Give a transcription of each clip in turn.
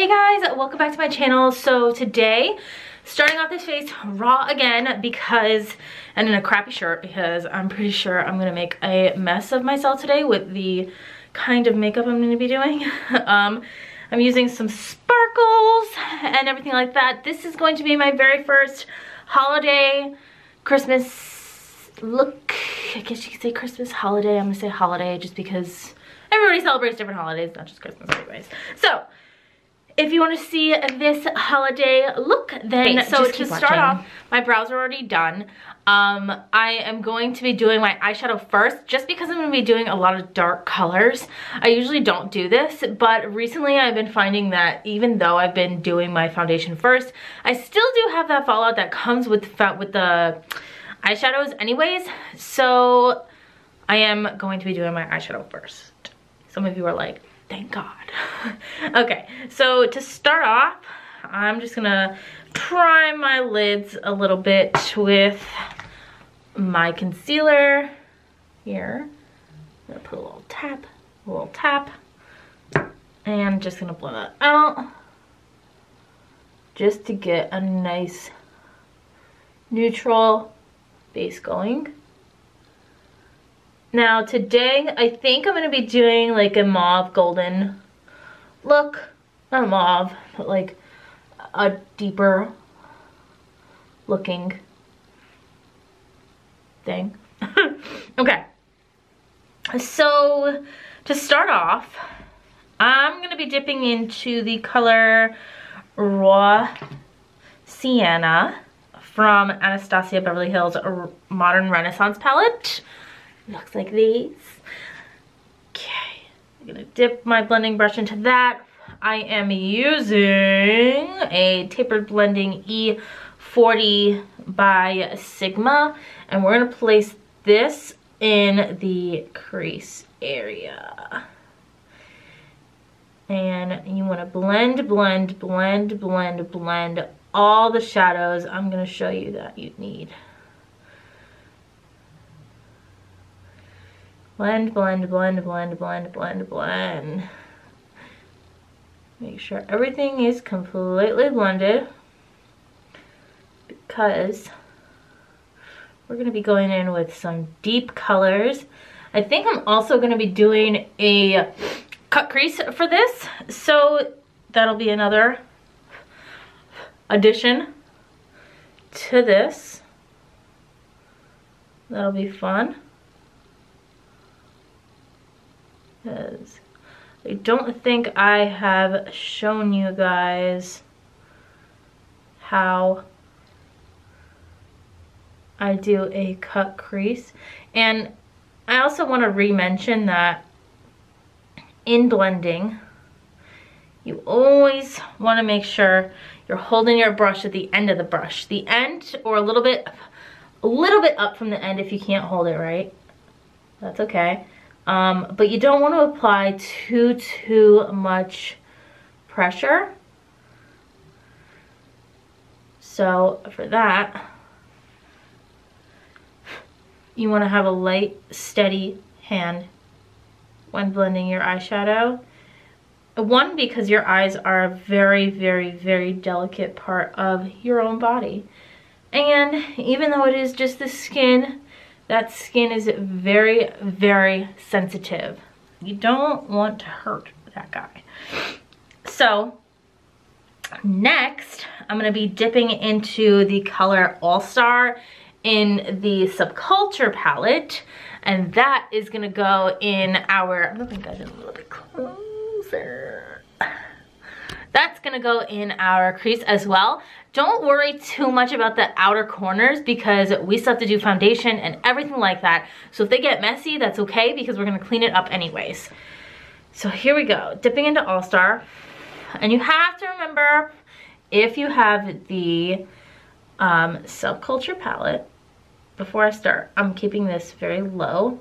Hey guys, welcome back to my channel. So today, starting off this face raw again because, and in a crappy shirt because I'm pretty sure I'm gonna make a mess of myself today with the kind of makeup I'm gonna be doing. um, I'm using some sparkles and everything like that. This is going to be my very first holiday Christmas look. I guess you could say Christmas holiday. I'm gonna say holiday just because everybody celebrates different holidays, not just Christmas anyways. So, if you want to see this holiday look, then okay, so to start watching. off, my brows are already done. Um, I am going to be doing my eyeshadow first, just because I'm going to be doing a lot of dark colors. I usually don't do this, but recently I've been finding that even though I've been doing my foundation first, I still do have that fallout that comes with, with the eyeshadows anyways. So I am going to be doing my eyeshadow first. Some of you are like, thank God. okay, so to start off, I'm just gonna prime my lids a little bit with my concealer here. I'm gonna put a little tap, a little tap, and just gonna blend that out just to get a nice neutral base going. Now today, I think I'm going to be doing like a mauve golden look. Not mauve, but like a deeper looking thing. okay. So to start off, I'm going to be dipping into the color Raw Sienna from Anastasia Beverly Hills Modern Renaissance palette looks like these. Okay, I'm gonna dip my blending brush into that. I am using a tapered blending E40 by Sigma, and we're gonna place this in the crease area. And you wanna blend, blend, blend, blend, blend all the shadows I'm gonna show you that you need. Blend, blend, blend, blend, blend, blend, blend. Make sure everything is completely blended because we're going to be going in with some deep colors. I think I'm also going to be doing a cut crease for this. So that'll be another addition to this. That'll be fun because I don't think I have shown you guys how I do a cut crease. And I also want to re-mention that in blending, you always want to make sure you're holding your brush at the end of the brush. The end or a little bit, a little bit up from the end if you can't hold it right. That's okay. Um, but you don't want to apply too, too much pressure. So for that, you want to have a light, steady hand when blending your eyeshadow. One, because your eyes are a very, very, very delicate part of your own body. And even though it is just the skin, that skin is very, very sensitive. You don't want to hurt that guy. So next, I'm gonna be dipping into the color All Star in the Subculture palette. And that is gonna go in our, I'm gonna guys a little bit closer. That's gonna go in our crease as well. Don't worry too much about the outer corners because we still have to do foundation and everything like that. So if they get messy, that's okay because we're gonna clean it up anyways. So here we go, dipping into All-Star. And you have to remember, if you have the um, Subculture palette, before I start, I'm keeping this very low.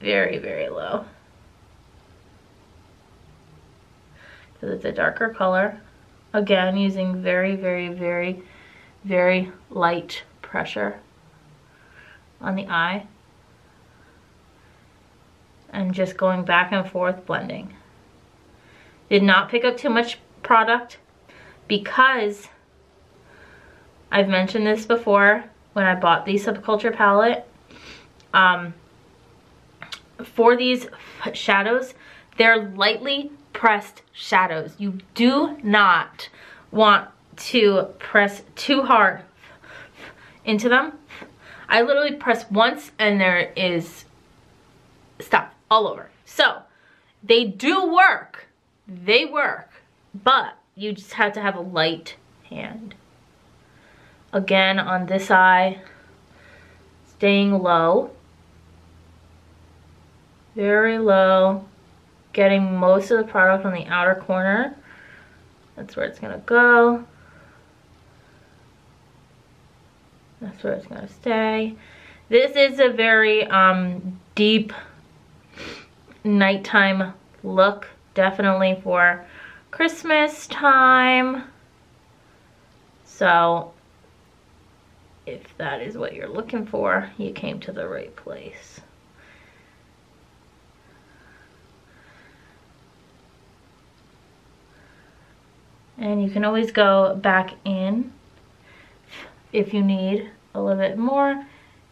Very, very low. Because it's a darker color. Again, using very, very, very, very light pressure on the eye. And just going back and forth blending. Did not pick up too much product because I've mentioned this before when I bought the Subculture palette. Um, for these shadows, they're lightly pressed shadows. You do not want to press too hard into them. I literally press once and there is stuff all over. So they do work. They work. But you just have to have a light hand. Again, on this eye, staying low. Very low. Getting most of the product on the outer corner. That's where it's going to go. That's where it's going to stay. This is a very um, deep nighttime look. Definitely for Christmas time. So if that is what you're looking for, you came to the right place. And you can always go back in if you need a little bit more.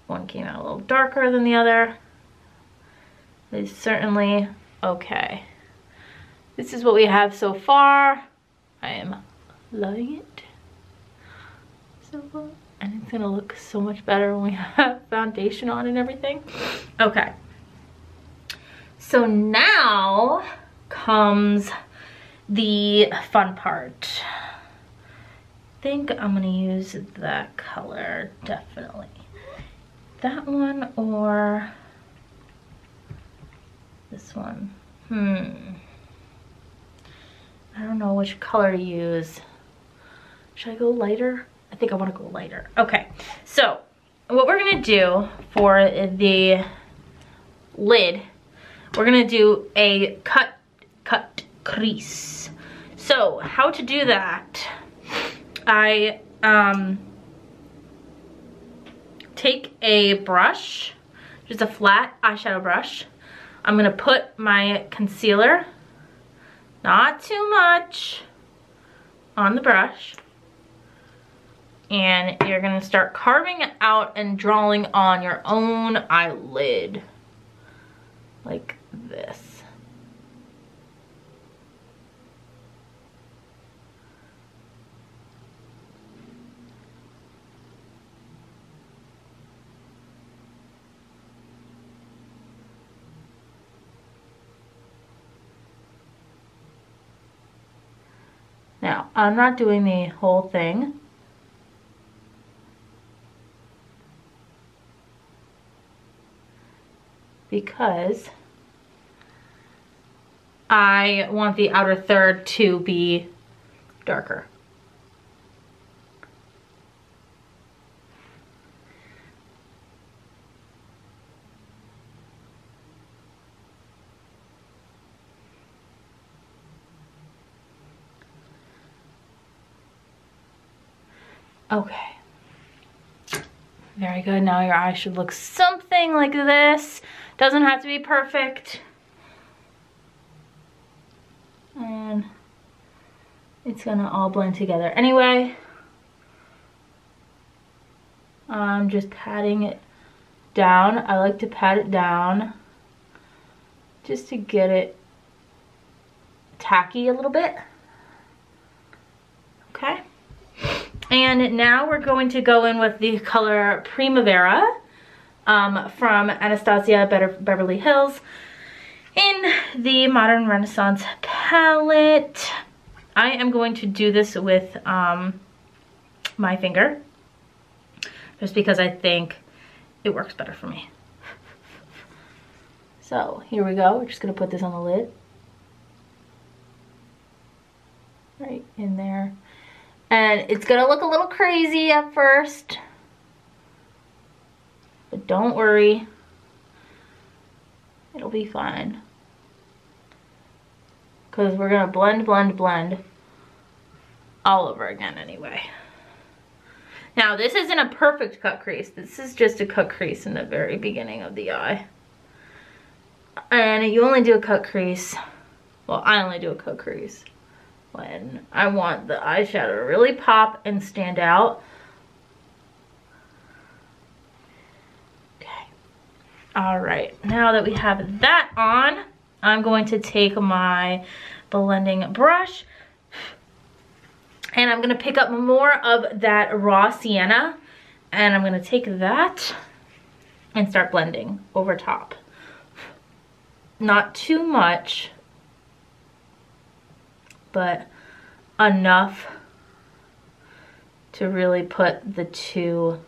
One came out a little darker than the other. It's certainly okay. This is what we have so far. I am loving it so far. And it's gonna look so much better when we have foundation on and everything. Okay. So now comes the fun part. I think I'm gonna use that color, definitely. That one or this one. Hmm. I don't know which color to use. Should I go lighter? I think I want to go lighter. Okay, so what we're to do for the lid, we're to do a cut, cut crease. So how to do that, I um, take a brush, just a flat eyeshadow brush. I'm to put my concealer not too much on the brush. And you're gonna start carving out and drawing on your own eyelid. Like this. Now, I'm not doing the whole thing. Because I want the outer third to be darker. Okay. Very good. Now your eye should look something like this. Doesn't have to be perfect. And it's gonna all blend together. Anyway, I'm just patting it down. I like to pat it down just to get it tacky a little bit. Okay. And now we're going to go in with the color Primavera um, from Anastasia Beverly Hills in the Modern Renaissance palette. I am going to do this with um, my finger just because I think it works better for me. So here we go. We're just going to put this on the lid. Right in there. And it's gonna look a little crazy at first. But don't worry. It'll be fine. Because we're gonna blend, blend, blend all over again anyway. Now this isn't a perfect cut crease. This is just a cut crease in the very beginning of the eye. And you only do a cut crease well, I only do a co-crease when I want the eyeshadow to really pop and stand out. Okay. All right, now that we have that on, I'm going to take my blending brush and I'm gonna pick up more of that raw sienna and I'm gonna take that and start blending over top. Not too much, but enough to really put the two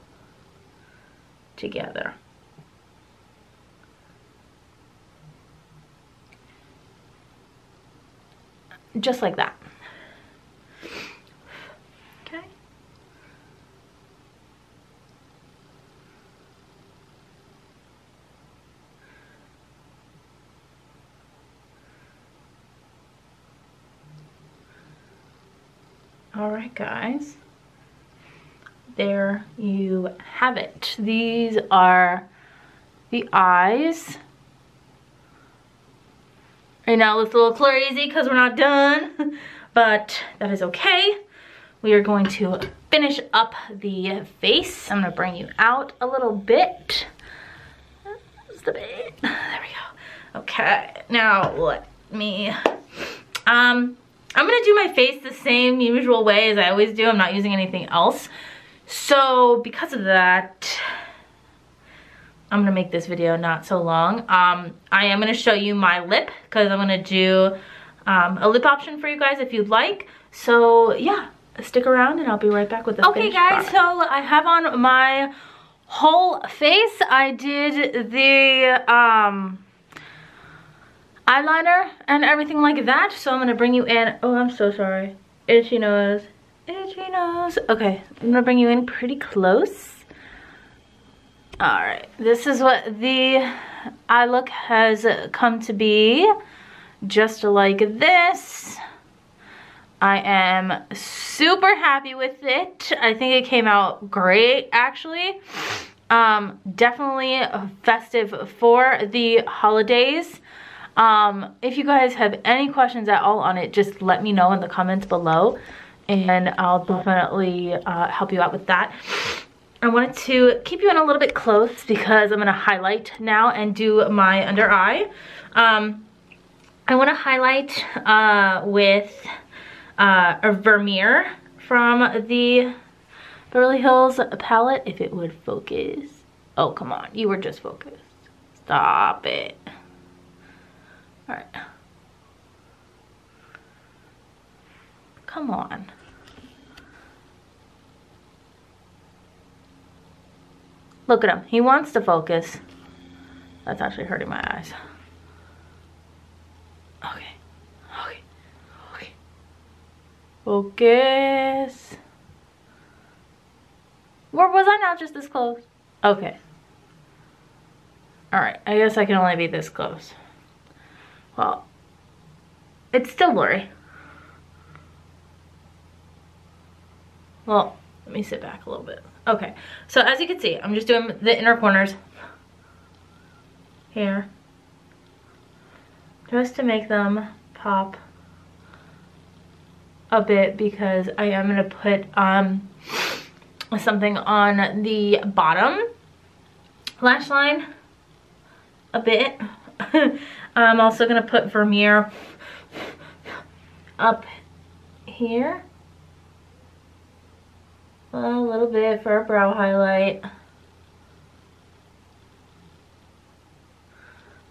together. Just like that. Okay. Right, guys. There you have it. These are the eyes. Right now it looks a little crazy because we're not done, but that is okay. We are going to finish up the face. I'm gonna bring you out a little bit. Just a bit. There we go. Okay, now let me, um, I'm gonna do my face the same usual way as I always do. I'm not using anything else. So because of that, I'm gonna make this video not so long. Um, I am gonna show you my lip because I'm gonna do um, a lip option for you guys if you'd like. So yeah, stick around and I'll be right back with the Okay guys, product. so I have on my whole face. I did the um, eyeliner and everything like that. So I'm gonna bring you in. Oh, I'm so sorry. Itchy nose, itchy nose. Okay, I'm gonna bring you in pretty close. All right, this is what the eye look has come to be. Just like this. I am super happy with it. I think it came out great, actually. Um, definitely festive for the holidays. Um, if you guys have any questions at all on it, just let me know in the comments below and I'll definitely uh, help you out with that. I wanted to keep you in a little bit close because I'm gonna highlight now and do my under eye. Um, I wanna highlight uh, with uh, a Vermeer from the Beverly Hills palette, if it would focus. Oh, come on, you were just focused. Stop it. All right. Come on. Look at him. He wants to focus. That's actually hurting my eyes. Okay. Okay. Okay. Focus. Where was I not just this close? Okay. Alright, I guess I can only be this close. Well, it's still blurry. Well, let me sit back a little bit. Okay, so as you can see, I'm just doing the inner corners here. Just to make them pop a bit because I am going to put um, something on the bottom lash line a bit. I'm also going to put Vermeer up here a little bit for a brow highlight.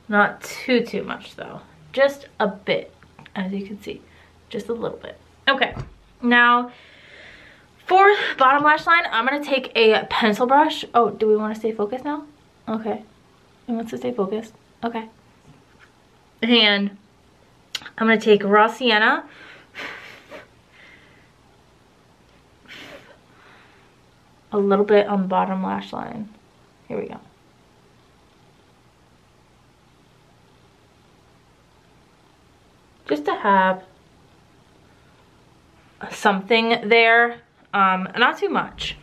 Not too, too much though. Just a bit, as you can see. Just a little bit. Okay, now for bottom lash line, I'm going to take a pencil brush. Oh, do we want to stay focused now? Okay. It wants to stay focused. Okay. And I'm going to take raw sienna a little bit on the bottom lash line. Here we go. Just to have something there, um, not too much.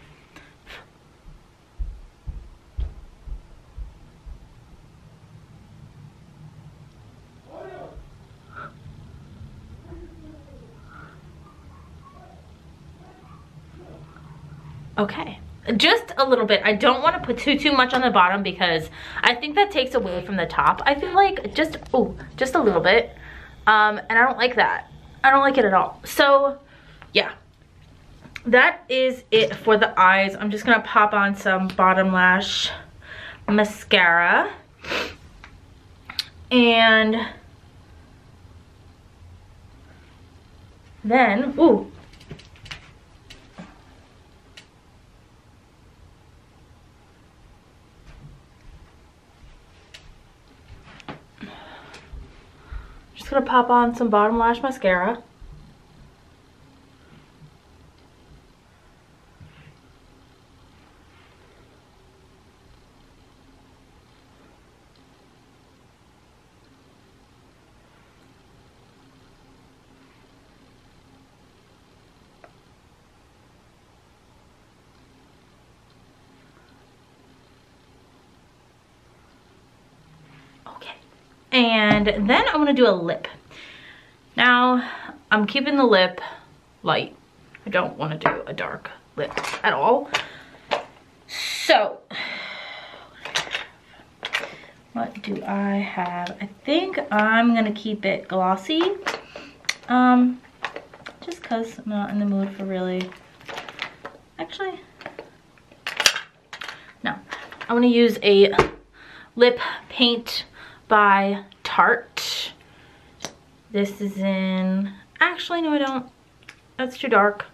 Okay. Just a little bit. I don't want to put too, too much on the bottom because I think that takes away from the top. I feel like just, oh, just a little bit. Um, and I don't like that. I don't like it at all. So, yeah. That is it for the eyes. I'm just going to pop on some bottom lash mascara. And then, ooh, just gonna pop on some bottom lash mascara. And then I'm gonna do a lip. Now, I'm keeping the lip light. I don't wanna do a dark lip at all. So, what do I have? I think I'm gonna keep it glossy. Um, just cause I'm not in the mood for really, actually, no. I'm gonna use a lip paint by Tarte. This is in, actually no I don't. That's too dark.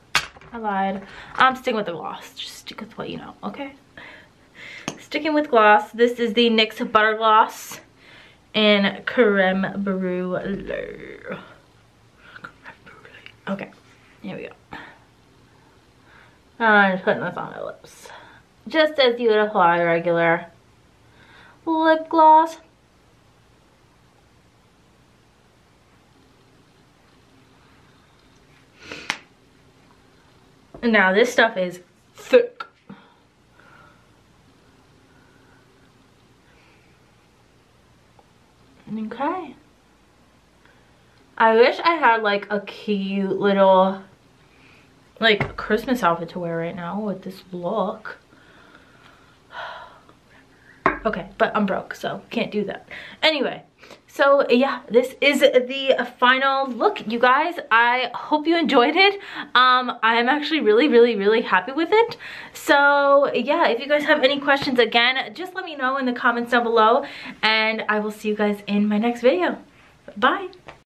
I lied. I'm sticking with the gloss. Just stick with what you know, okay? Sticking with gloss. This is the NYX Butter Gloss in Creme Brulee. Okay, here we go. I'm just putting this on my lips. Just as you would apply regular lip gloss. Now this stuff is thick. Okay. I wish I had like a cute little like Christmas outfit to wear right now with this look. okay, but I'm broke, so can't do that. Anyway, so yeah, this is the final look, you guys. I hope you enjoyed it. Um, I'm actually really, really, really happy with it. So yeah, if you guys have any questions again, just let me know in the comments down below and I will see you guys in my next video. Bye.